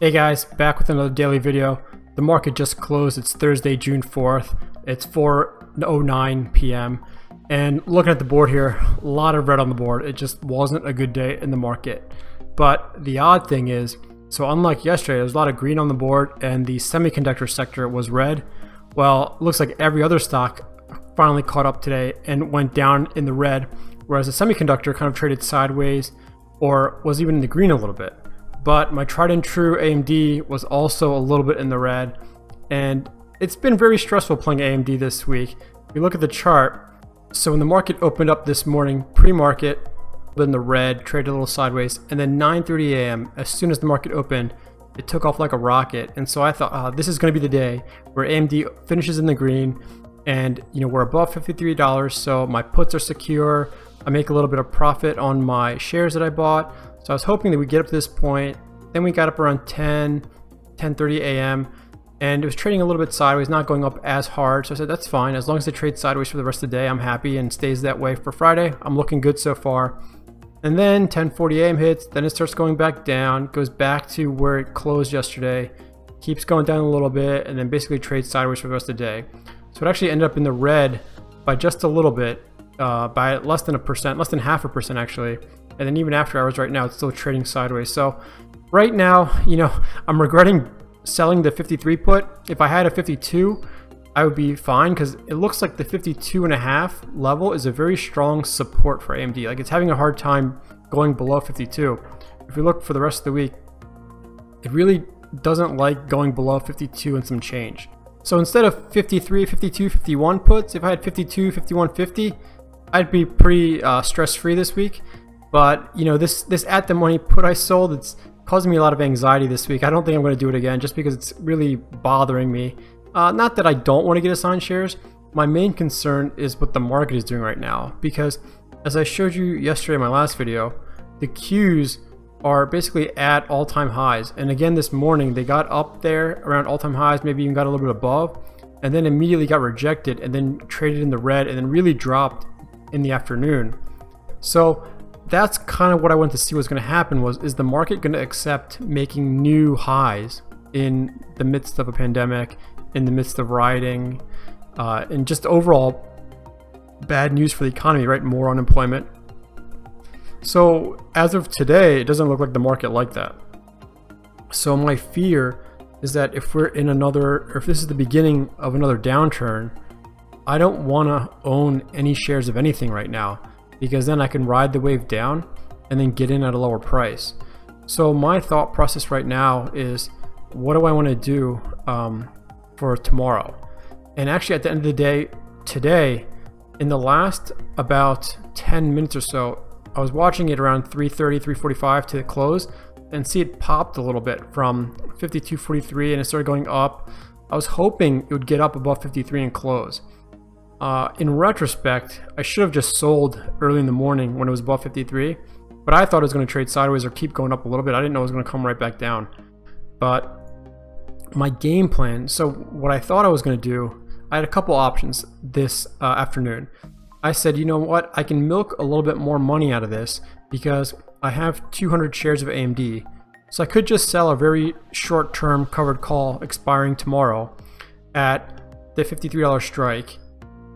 Hey guys, back with another daily video. The market just closed. It's Thursday, June 4th. It's 4.09 p.m. And looking at the board here, a lot of red on the board. It just wasn't a good day in the market. But the odd thing is, so unlike yesterday, there was a lot of green on the board and the semiconductor sector was red. Well, looks like every other stock finally caught up today and went down in the red, whereas the semiconductor kind of traded sideways or was even in the green a little bit but my tried and true AMD was also a little bit in the red. And it's been very stressful playing AMD this week. If you look at the chart, so when the market opened up this morning, pre-market, in the red, traded a little sideways, and then 9.30 a.m., as soon as the market opened, it took off like a rocket. And so I thought, oh, this is going to be the day where AMD finishes in the green, and you know we're above $53, so my puts are secure. I make a little bit of profit on my shares that I bought. So I was hoping that we get up to this point. Then we got up around 10, 10.30 a.m. And it was trading a little bit sideways, not going up as hard. So I said, that's fine. As long as it trades sideways for the rest of the day, I'm happy and stays that way for Friday. I'm looking good so far. And then 10:40 a.m. hits, then it starts going back down, goes back to where it closed yesterday, keeps going down a little bit, and then basically trades sideways for the rest of the day. So it actually ended up in the red by just a little bit, uh, by less than a percent, less than half a percent actually and then even after hours right now it's still trading sideways. So right now you know I'm regretting selling the 53 put. If I had a 52 I would be fine because it looks like the 52 and a half level is a very strong support for AMD like it's having a hard time going below 52 if we look for the rest of the week it really doesn't like going below 52 and some change. So instead of 53 52 51 puts if I had 52 51 50 I'd be pretty uh, stress free this week but you know, this this at the money put I sold, it's causing me a lot of anxiety this week. I don't think I'm going to do it again, just because it's really bothering me. Uh, not that I don't want to get assigned shares. My main concern is what the market is doing right now, because as I showed you yesterday in my last video, the Qs are basically at all-time highs. And again this morning, they got up there around all-time highs, maybe even got a little bit above, and then immediately got rejected and then traded in the red and then really dropped in the afternoon. So that's kind of what I wanted to see was going to happen was is the market going to accept making new highs in the midst of a pandemic, in the midst of rioting, uh, and just overall bad news for the economy, right? More unemployment. So as of today, it doesn't look like the market like that. So my fear is that if we're in another, or if this is the beginning of another downturn, I don't want to own any shares of anything right now because then I can ride the wave down and then get in at a lower price. So my thought process right now is what do I want to do um, for tomorrow? And actually at the end of the day, today, in the last about 10 minutes or so, I was watching it around 3.30, 3.45 to close and see it popped a little bit from 52.43 and it started going up. I was hoping it would get up above 53 and close. Uh, in retrospect, I should have just sold early in the morning when it was above 53, but I thought it was going to trade sideways or keep going up a little bit. I didn't know it was going to come right back down. But my game plan, so what I thought I was going to do, I had a couple options this uh, afternoon. I said, you know what, I can milk a little bit more money out of this because I have 200 shares of AMD. So I could just sell a very short-term covered call expiring tomorrow at the $53 strike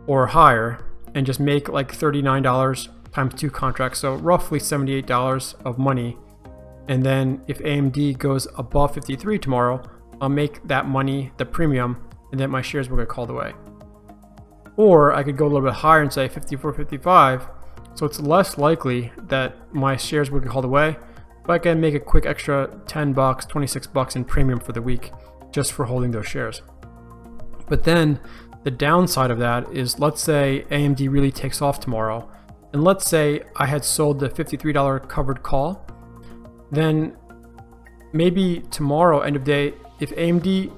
or higher and just make like $39 times two contracts, so roughly $78 of money. And then if AMD goes above 53 tomorrow, I'll make that money the premium and then my shares will get called away. Or I could go a little bit higher and say 54, 55, so it's less likely that my shares would get called away, but I can make a quick extra 10 bucks, 26 bucks in premium for the week just for holding those shares. But then the downside of that is let's say AMD really takes off tomorrow, and let's say I had sold the $53 covered call, then maybe tomorrow, end of day, if AMD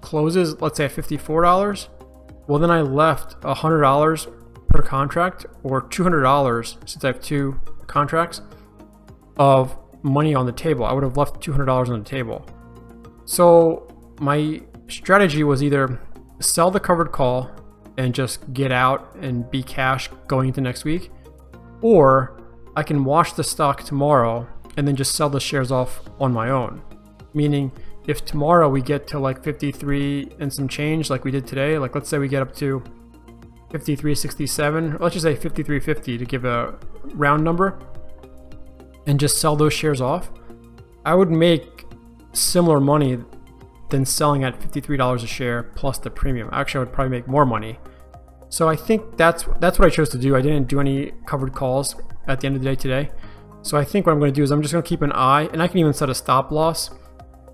closes, let's say at $54, well then I left $100 per contract or $200 since I have two contracts of money on the table. I would have left $200 on the table. So my strategy was either sell the covered call and just get out and be cash going into next week, or I can wash the stock tomorrow and then just sell the shares off on my own. Meaning, if tomorrow we get to like 53 and some change, like we did today, like let's say we get up to 53.67, let's just say 53.50 to give a round number, and just sell those shares off, I would make similar money than selling at $53 a share plus the premium. Actually, I would probably make more money. So I think that's that's what I chose to do. I didn't do any covered calls at the end of the day today. So I think what I'm going to do is I'm just going to keep an eye, and I can even set a stop loss.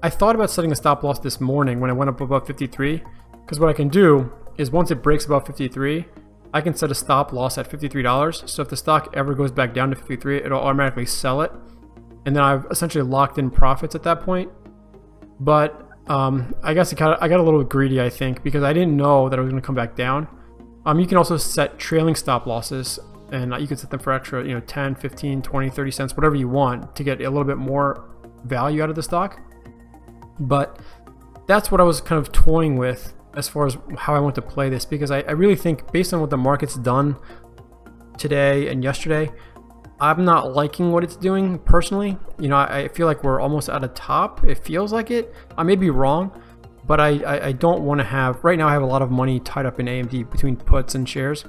I thought about setting a stop loss this morning when I went up above 53, because what I can do is once it breaks above 53, I can set a stop loss at $53. So if the stock ever goes back down to 53, it'll automatically sell it. And then I've essentially locked in profits at that point. But um, I guess I got, I got a little greedy, I think, because I didn't know that it was going to come back down. Um, you can also set trailing stop losses and you can set them for extra, you know, 10, 15, 20, 30 cents, whatever you want to get a little bit more value out of the stock. But that's what I was kind of toying with as far as how I want to play this because I, I really think based on what the market's done today and yesterday, I'm not liking what it's doing personally. You know, I, I feel like we're almost at a top. It feels like it. I may be wrong, but I, I, I don't want to have, right now I have a lot of money tied up in AMD between puts and shares,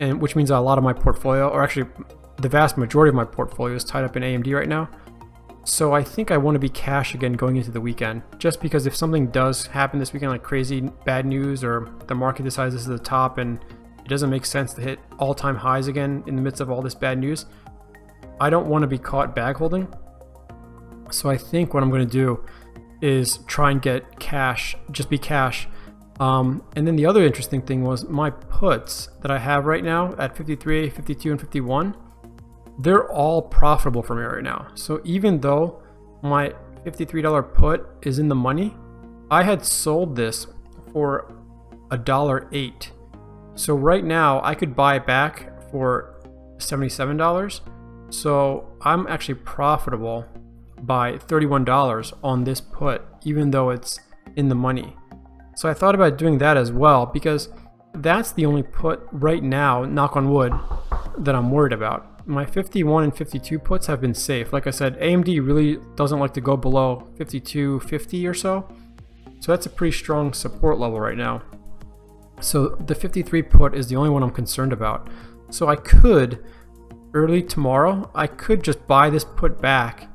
and which means a lot of my portfolio, or actually the vast majority of my portfolio is tied up in AMD right now. So I think I want to be cash again going into the weekend, just because if something does happen this weekend, like crazy bad news, or the market decides this is the top and it doesn't make sense to hit all-time highs again in the midst of all this bad news, I don't want to be caught bag holding. So I think what I'm going to do is try and get cash, just be cash. Um, and then the other interesting thing was my puts that I have right now at 53, 52, and 51, they're all profitable for me right now. So even though my $53 put is in the money, I had sold this for a dollar eight. So right now I could buy it back for $77. So I'm actually profitable by $31 on this put, even though it's in the money. So I thought about doing that as well because that's the only put right now, knock on wood, that I'm worried about. My 51 and 52 puts have been safe. Like I said, AMD really doesn't like to go below 52.50 or so. So that's a pretty strong support level right now. So the 53 put is the only one I'm concerned about. So I could, early tomorrow, I could just buy this put back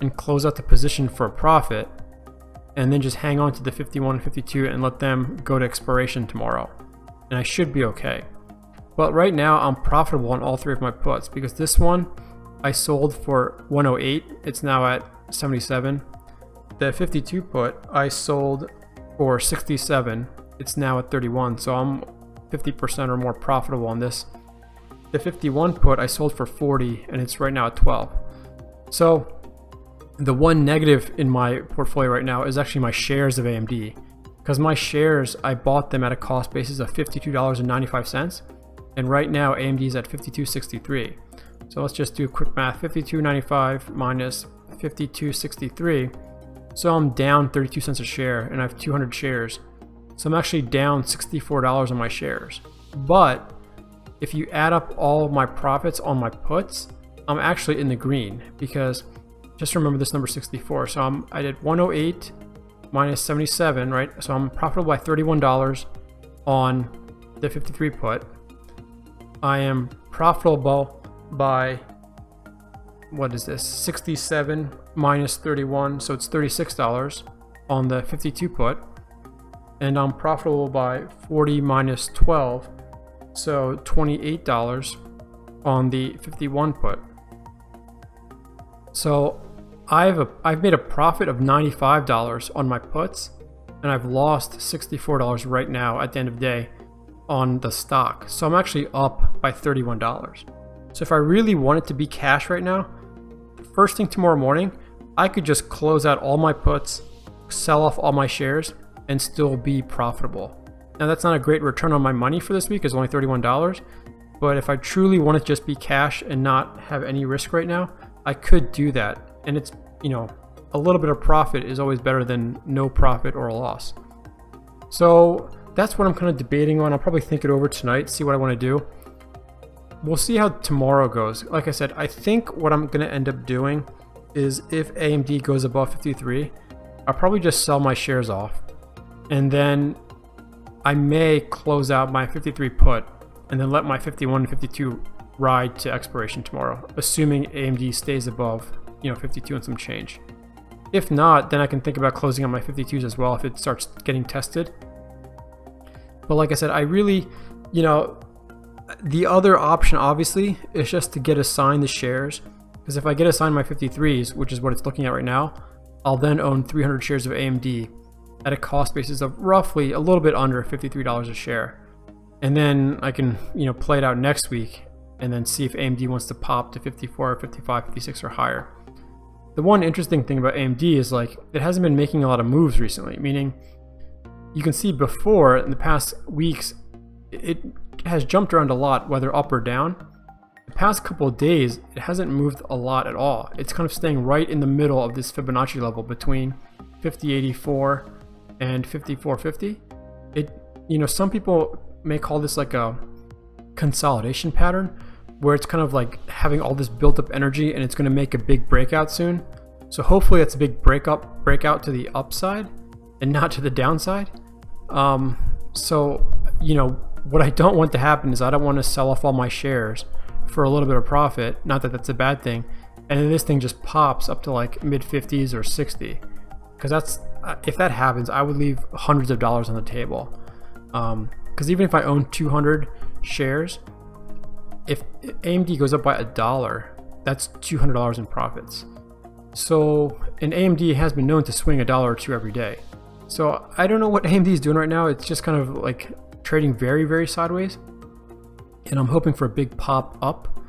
and close out the position for a profit and then just hang on to the 51 and 52 and let them go to expiration tomorrow. And I should be okay. But right now I'm profitable on all three of my puts because this one I sold for 108. It's now at 77. The 52 put I sold for 67. It's now at 31. So I'm 50% or more profitable on this. The 51 put I sold for 40 and it's right now at 12. So the one negative in my portfolio right now is actually my shares of AMD. Because my shares, I bought them at a cost basis of $52.95. And right now AMD is at $52.63. So let's just do quick math. $52.95 minus $52.63. So I'm down 32 cents a share and I have 200 shares. So I'm actually down $64 on my shares. But if you add up all my profits on my puts, I'm actually in the green because just remember this number 64. So I'm, I did 108 minus 77, right? So I'm profitable by $31 on the 53 put. I am profitable by, what is this, 67 minus 31, so it's $36 on the 52 put. And I'm profitable by 40 minus 12, so $28 on the 51 put. So I've a, I've made a profit of $95 on my puts, and I've lost $64 right now at the end of the day on the stock. So I'm actually up by $31. So if I really wanted to be cash right now, first thing tomorrow morning, I could just close out all my puts, sell off all my shares, and still be profitable. Now that's not a great return on my money for this week, it's only $31. But if I truly want to just be cash and not have any risk right now, I could do that and it's, you know, a little bit of profit is always better than no profit or a loss. So that's what I'm kind of debating on. I'll probably think it over tonight, see what I want to do. We'll see how tomorrow goes. Like I said, I think what I'm going to end up doing is if AMD goes above 53, I'll probably just sell my shares off. And then I may close out my 53 put and then let my 51 and 52 ride to expiration tomorrow, assuming AMD stays above, you know, 52 and some change. If not, then I can think about closing out my 52s as well if it starts getting tested. But like I said, I really, you know, the other option obviously is just to get assigned the shares. Because if I get assigned my 53s, which is what it's looking at right now, I'll then own 300 shares of AMD at a cost basis of roughly a little bit under $53 a share. And then I can, you know, play it out next week and then see if AMD wants to pop to 54 or 55, 56 or higher. The one interesting thing about AMD is like it hasn't been making a lot of moves recently, meaning you can see before in the past weeks it has jumped around a lot, whether up or down. The past couple of days, it hasn't moved a lot at all. It's kind of staying right in the middle of this Fibonacci level between 5084 and 5450. It, you know, some people may call this like a consolidation pattern where it's kind of like having all this built up energy and it's going to make a big breakout soon. So hopefully that's a big break up, breakout to the upside and not to the downside. Um, so, you know, what I don't want to happen is I don't want to sell off all my shares for a little bit of profit. Not that that's a bad thing. And then this thing just pops up to like mid 50s or 60. Because that's, if that happens, I would leave hundreds of dollars on the table. Because um, even if I own 200 shares, if AMD goes up by a dollar, that's $200 in profits. So, and AMD has been known to swing a dollar or two every day. So I don't know what AMD is doing right now. It's just kind of like trading very, very sideways. And I'm hoping for a big pop up.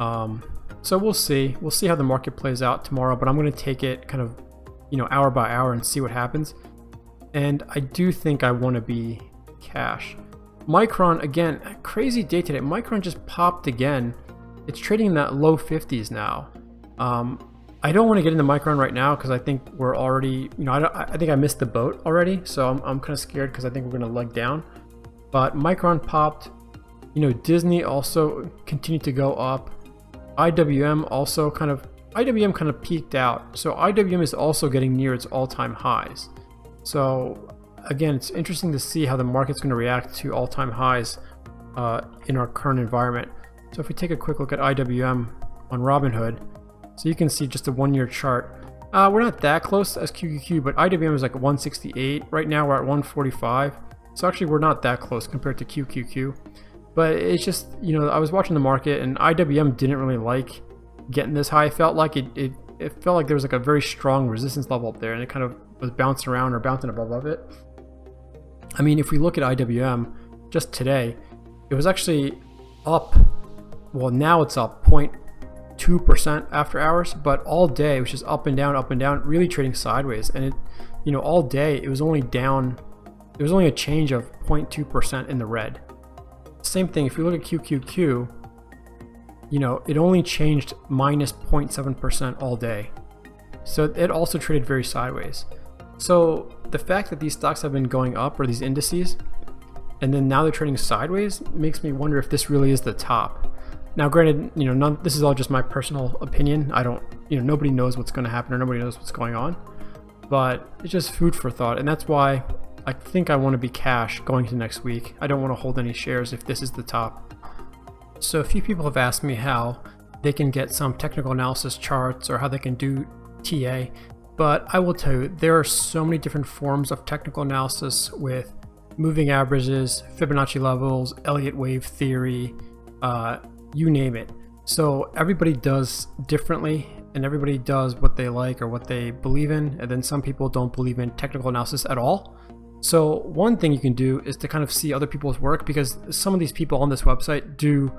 Um, so we'll see. We'll see how the market plays out tomorrow, but I'm going to take it kind of, you know, hour by hour and see what happens. And I do think I want to be cash. Micron, again, crazy day today. Micron just popped again. It's trading in that low 50s now. Um, I don't want to get into Micron right now because I think we're already, you know, I, I, think I missed the boat already. So I'm, I'm kind of scared because I think we're going to leg down. But Micron popped. You know, Disney also continued to go up. IWM also kind of, IWM kind of peaked out. So IWM is also getting near its all-time highs. So again, it's interesting to see how the market's going to react to all-time highs uh, in our current environment. So if we take a quick look at IWM on Robinhood, so you can see just a one-year chart. Uh, we're not that close as QQQ, but IWM is like 168. Right now we're at 145. So actually we're not that close compared to QQQ. But it's just, you know, I was watching the market and IWM didn't really like getting this high. Felt like it, it, it felt like there was like a very strong resistance level up there and it kind of was bouncing around or bouncing above it. I mean, if we look at IWM just today, it was actually up. Well, now it's up 0.2% after hours, but all day it was just up and down, up and down, really trading sideways. And it, you know, all day it was only down, there was only a change of 0.2% in the red. Same thing, if you look at QQQ, you know, it only changed minus 0.7% all day. So it also traded very sideways. So the fact that these stocks have been going up or these indices, and then now they're trading sideways, makes me wonder if this really is the top. Now, granted, you know, none, this is all just my personal opinion. I don't, you know, nobody knows what's going to happen or nobody knows what's going on. But it's just food for thought, and that's why I think I want to be cash going to next week. I don't want to hold any shares if this is the top. So a few people have asked me how they can get some technical analysis charts or how they can do TA. But I will tell you, there are so many different forms of technical analysis with moving averages, Fibonacci levels, Elliott wave theory, uh, you name it. So everybody does differently and everybody does what they like or what they believe in. And then some people don't believe in technical analysis at all. So one thing you can do is to kind of see other people's work because some of these people on this website do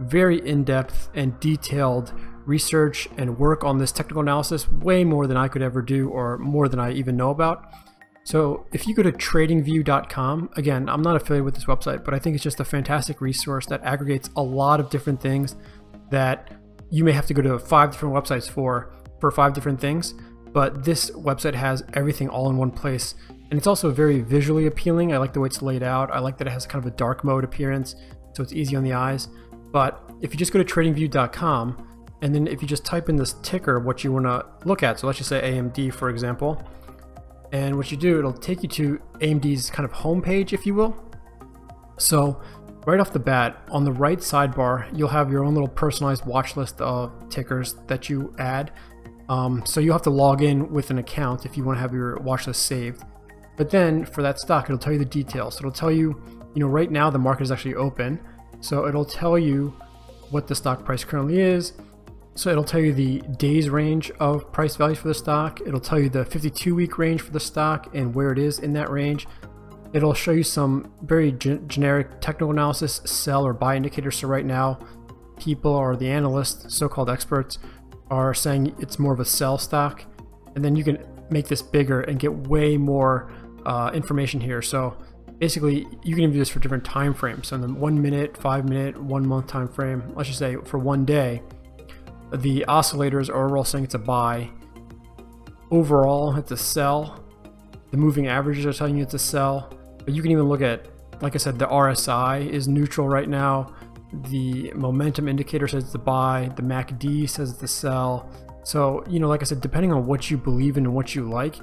very in-depth and detailed research and work on this technical analysis way more than I could ever do or more than I even know about. So if you go to tradingview.com, again, I'm not affiliated with this website, but I think it's just a fantastic resource that aggregates a lot of different things that you may have to go to five different websites for, for five different things. But this website has everything all in one place. And it's also very visually appealing. I like the way it's laid out. I like that it has kind of a dark mode appearance, so it's easy on the eyes. But if you just go to tradingview.com, and then if you just type in this ticker, what you want to look at, so let's just say AMD, for example, And what you do, it'll take you to AMD's kind of homepage, if you will. So right off the bat, on the right sidebar, you'll have your own little personalized watch list of tickers that you add. Um, so you have to log in with an account if you want to have your watch list saved. But then for that stock, it'll tell you the details. It'll tell you, you know, right now the market is actually open. So it'll tell you what the stock price currently is. So it'll tell you the days range of price values for the stock. It'll tell you the 52 week range for the stock and where it is in that range. It'll show you some very ge generic technical analysis, sell or buy indicators. So right now, people or the analysts, so-called experts, are saying it's more of a sell stock. And then you can make this bigger and get way more uh, information here. So basically, you can even do this for different time frames. So in the one minute, five minute, one month time frame, let's just say for one day, the oscillators are overall saying it's a buy. Overall, it's a sell. The moving averages are telling you it's a sell. But you can even look at, like I said, the RSI is neutral right now. The momentum indicator says it's a buy. The MACD says it's a sell. So, you know, like I said, depending on what you believe in and what you like,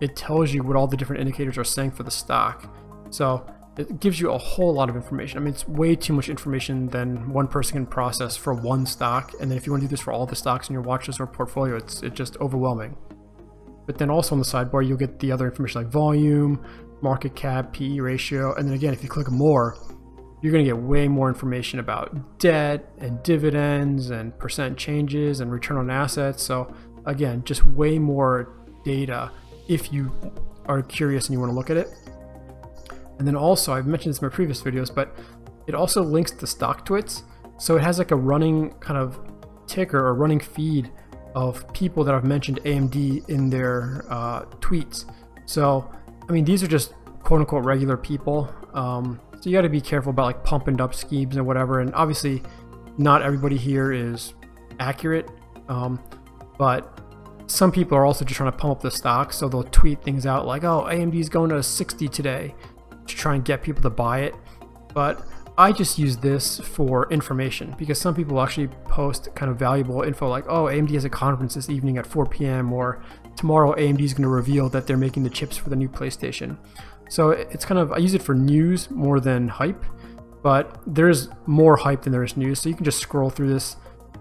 it tells you what all the different indicators are saying for the stock. So it gives you a whole lot of information. I mean, it's way too much information than one person can process for one stock. And then if you want to do this for all the stocks in your watch list or portfolio, it's, it's just overwhelming. But then also on the sidebar, you'll get the other information like volume, market cap, PE ratio. And then again, if you click more, you're going to get way more information about debt and dividends and percent changes and return on assets. So again, just way more data if you are curious and you want to look at it. And then also, I've mentioned this in my previous videos, but it also links to StockTwits. So it has like a running kind of ticker or running feed of people that have mentioned AMD in their uh, tweets. So, I mean, these are just quote unquote regular people. Um, so you got to be careful about like pumping up schemes and whatever. And obviously, not everybody here is accurate. Um, but some people are also just trying to pump up the stock. So they'll tweet things out like, oh, AMD is going to 60 today to try and get people to buy it. But I just use this for information because some people actually post kind of valuable info like, oh, AMD has a conference this evening at 4 p.m. or tomorrow AMD is going to reveal that they're making the chips for the new PlayStation. So it's kind of, I use it for news more than hype, but there's more hype than there is news. So you can just scroll through this.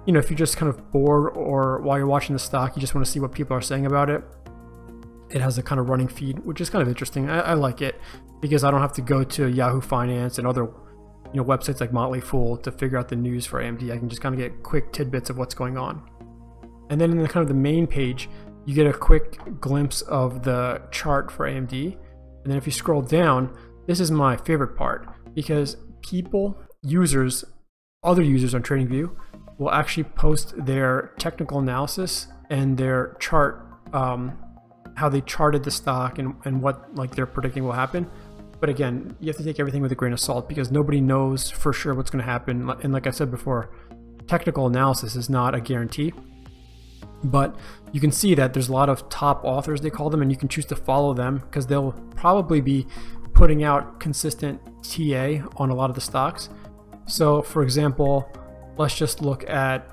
You know, if you're just kind of bored or while you're watching the stock, you just want to see what people are saying about it. It has a kind of running feed, which is kind of interesting. I, I like it because I don't have to go to Yahoo Finance and other you know websites like Motley Fool to figure out the news for AMD. I can just kind of get quick tidbits of what's going on. And then in the kind of the main page, you get a quick glimpse of the chart for AMD and then if you scroll down, this is my favorite part because people, users, other users on TradingView will actually post their technical analysis and their chart, um, how they charted the stock and, and what like they're predicting will happen. But again, you have to take everything with a grain of salt because nobody knows for sure what's going to happen. And like I said before, technical analysis is not a guarantee. But you can see that there's a lot of top authors, they call them, and you can choose to follow them because they'll probably be putting out consistent TA on a lot of the stocks. So for example, let's just look at,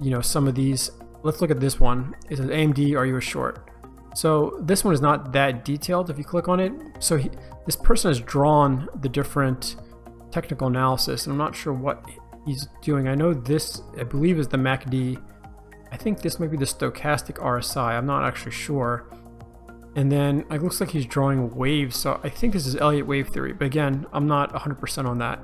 you know, some of these. Let's look at this one. Is it says AMD, are you a short? So this one is not that detailed if you click on it. So he, this person has drawn the different technical analysis and I'm not sure what he's doing. I know this, I believe is the MACD I think this might be the stochastic RSI. I'm not actually sure. And then it looks like he's drawing waves. So I think this is Elliott wave theory. But again, I'm not 100% on that.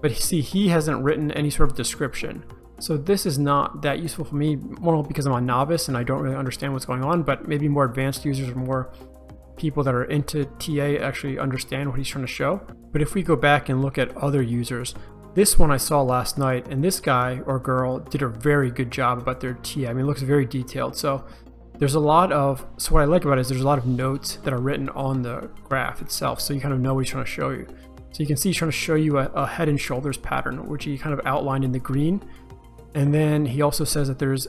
But see, he hasn't written any sort of description. So this is not that useful for me, more because I'm a novice and I don't really understand what's going on, but maybe more advanced users or more people that are into TA actually understand what he's trying to show. But if we go back and look at other users, this one I saw last night, and this guy or girl did a very good job about their TA. I mean, it looks very detailed. So there's a lot of, so what I like about it is there's a lot of notes that are written on the graph itself. So you kind of know what he's trying to show you. So you can see he's trying to show you a, a head and shoulders pattern, which he kind of outlined in the green. And then he also says that there's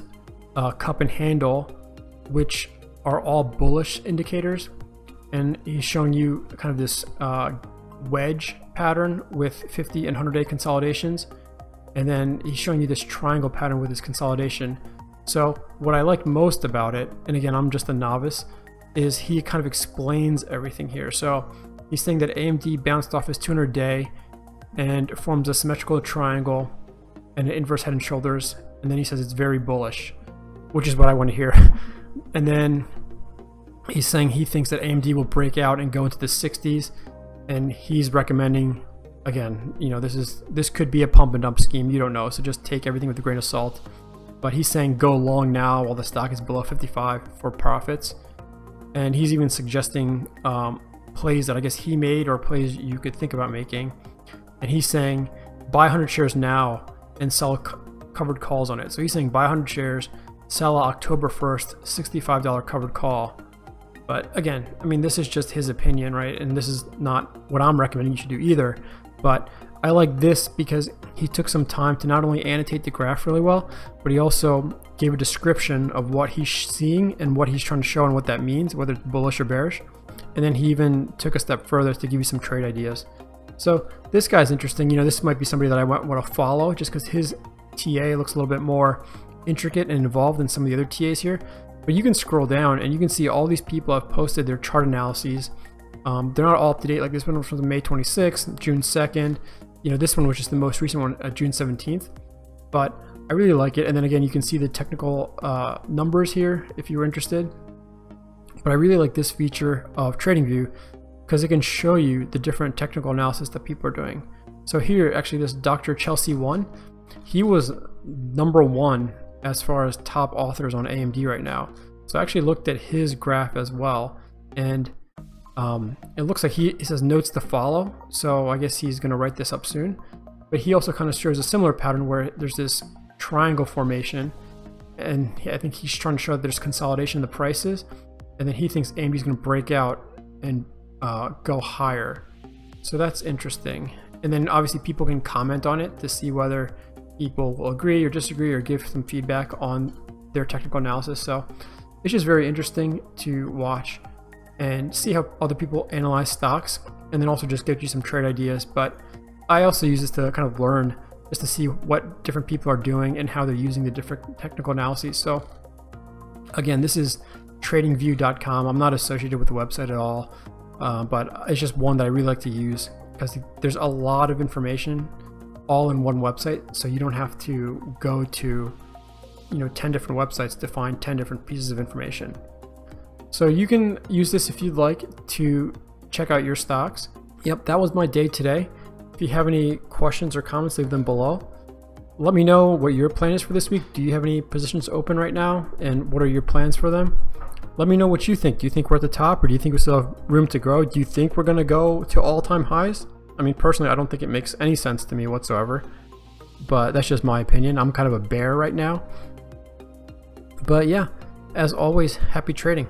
a cup and handle, which are all bullish indicators. And he's showing you kind of this uh, wedge pattern with 50 and 100 day consolidations. And then he's showing you this triangle pattern with his consolidation. So what I like most about it, and again, I'm just a novice, is he kind of explains everything here. So he's saying that AMD bounced off his 200 day and forms a symmetrical triangle and an inverse head and shoulders. And then he says it's very bullish, which is what I want to hear. and then he's saying he thinks that AMD will break out and go into the 60s. And he's recommending, again, you know, this is this could be a pump and dump scheme. You don't know, so just take everything with a grain of salt. But he's saying go long now while the stock is below 55 for profits. And he's even suggesting um, plays that I guess he made or plays you could think about making. And he's saying buy 100 shares now and sell covered calls on it. So he's saying buy 100 shares, sell October 1st, $65 covered call. But again, I mean, this is just his opinion, right? And this is not what I'm recommending you should do either. But I like this because he took some time to not only annotate the graph really well, but he also gave a description of what he's seeing and what he's trying to show and what that means, whether it's bullish or bearish. And then he even took a step further to give you some trade ideas. So this guy's interesting. You know, this might be somebody that I might want to follow just because his TA looks a little bit more intricate and involved than some of the other TAs here. But you can scroll down and you can see all these people have posted their chart analyses. Um, they're not all up to date. Like this one was from May 26th, June 2nd. You know, this one was just the most recent one, uh, June 17th. But I really like it. And then again, you can see the technical uh, numbers here if you're interested. But I really like this feature of TradingView because it can show you the different technical analysis that people are doing. So here, actually, this Dr. Chelsea One, he was number one as far as top authors on AMD right now. So I actually looked at his graph as well, and um, it looks like he, he says notes to follow. So I guess he's going to write this up soon. But he also kind of shows a similar pattern where there's this triangle formation, and I think he's trying to show that there's consolidation in the prices, and then he thinks AMD is going to break out and uh, go higher. So that's interesting. And then obviously people can comment on it to see whether people will agree or disagree or give some feedback on their technical analysis. So it's just very interesting to watch and see how other people analyze stocks and then also just give you some trade ideas. But I also use this to kind of learn just to see what different people are doing and how they're using the different technical analyses. So again, this is tradingview.com. I'm not associated with the website at all, uh, but it's just one that I really like to use because there's a lot of information all in one website, so you don't have to go to you know 10 different websites to find 10 different pieces of information. So you can use this if you'd like to check out your stocks. Yep, that was my day today. If you have any questions or comments, leave them below. Let me know what your plan is for this week. Do you have any positions open right now? And what are your plans for them? Let me know what you think. Do you think we're at the top or do you think we still have room to grow? Do you think we're going to go to all-time highs? I mean, personally, I don't think it makes any sense to me whatsoever. But that's just my opinion. I'm kind of a bear right now. But yeah, as always, happy trading.